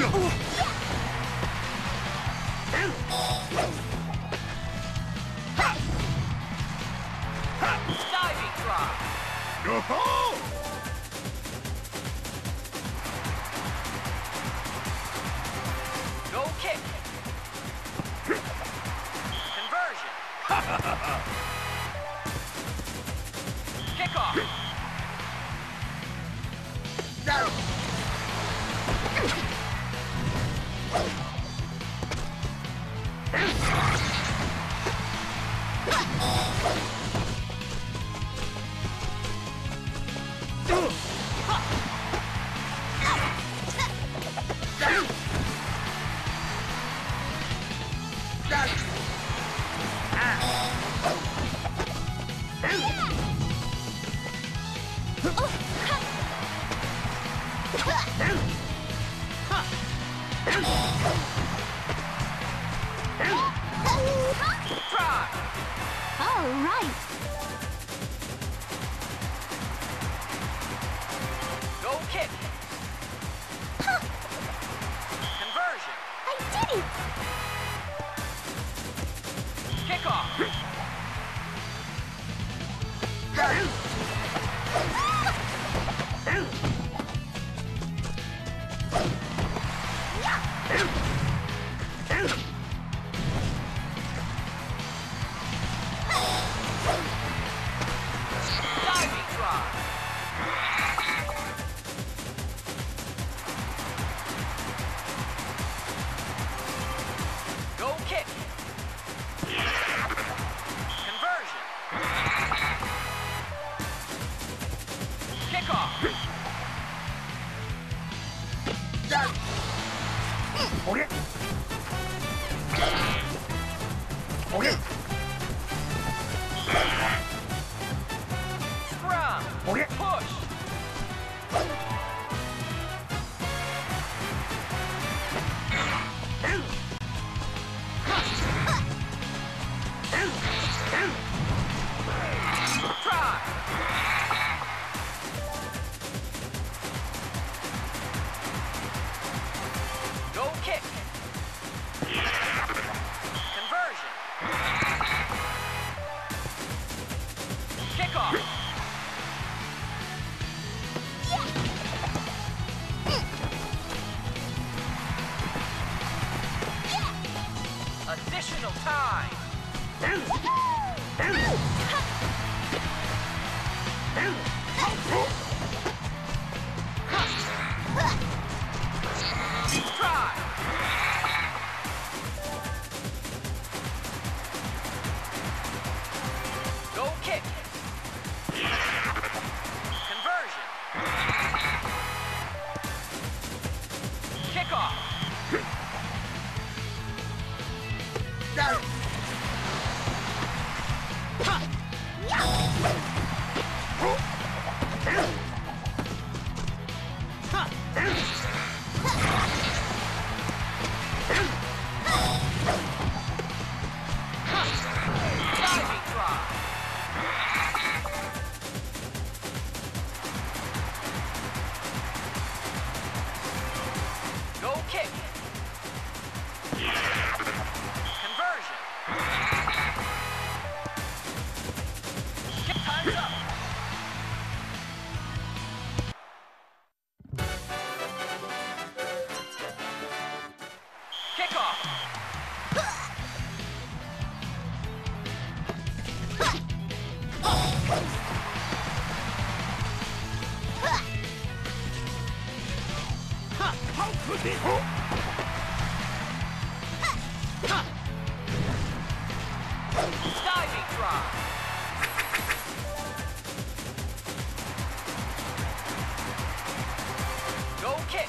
Diving drop. Go kick. All right. Conversion. I did it. Kick kick. Kick. Go kick.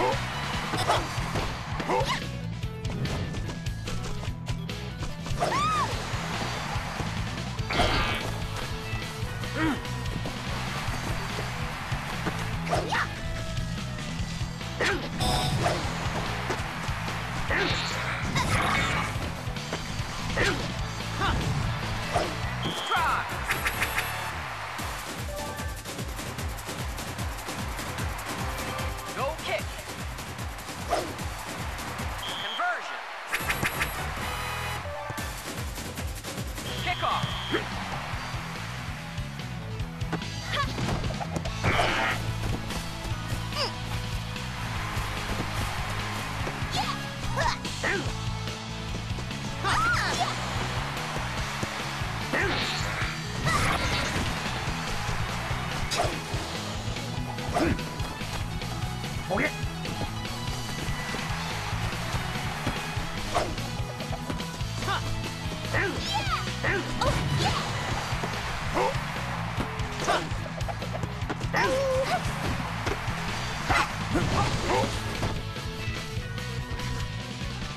Oh!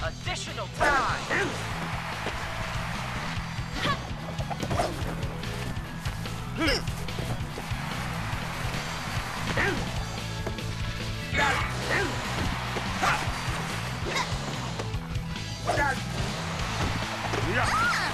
Additional time! Yeah.